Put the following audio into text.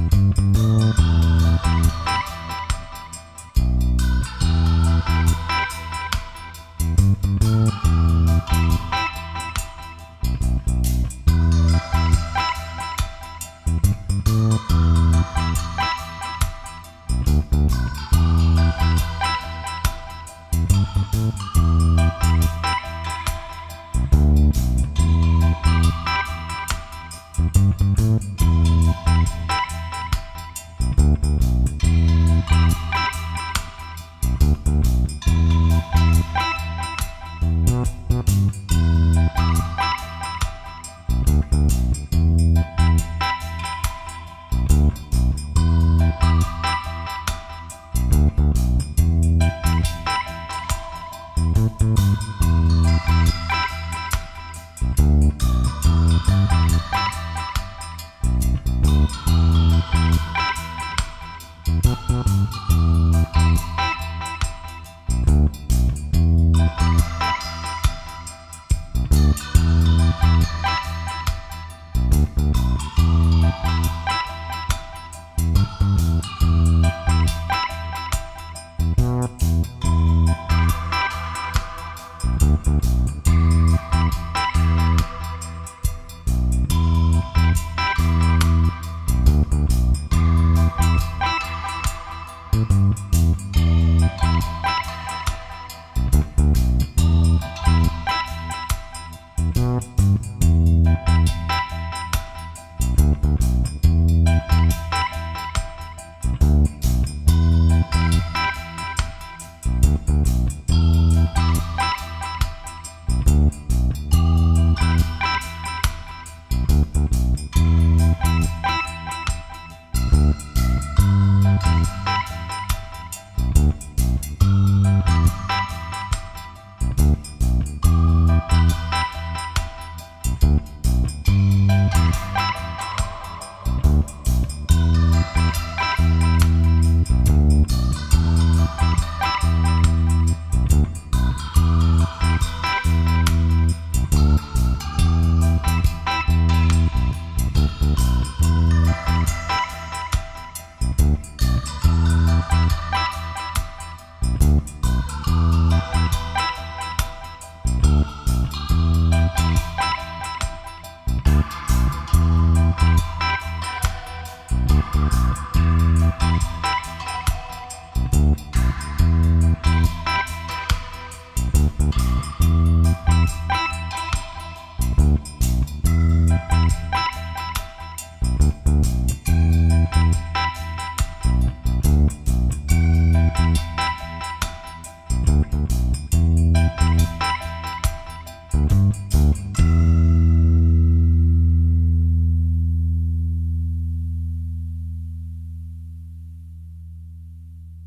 Thank